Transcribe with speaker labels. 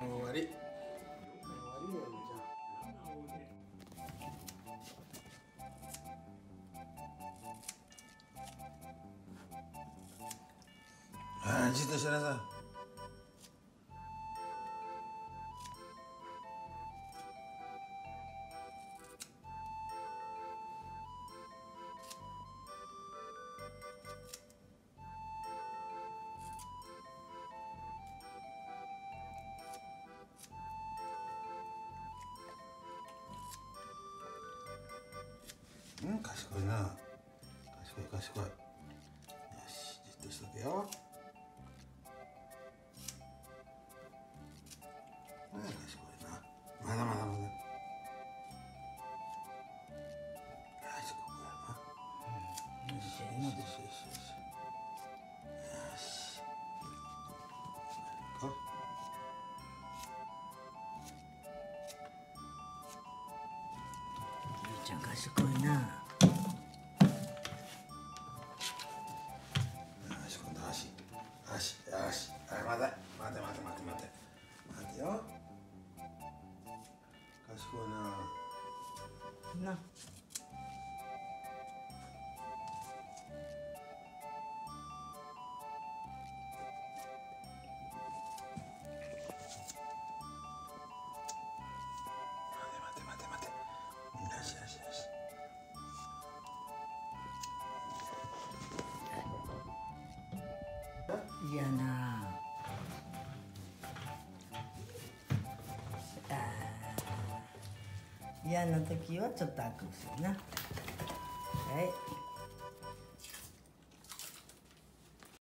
Speaker 1: 終わり。終わりよじゃああじっとしてなさい。うん賢いな。賢い賢い。よしじっとしとけよ。賢いな。足。足よしあ待て。待て待て待て待て。待てよ。賢いな。
Speaker 2: な嫌な。あ嫌な時はちょっと開くんですよな。はい。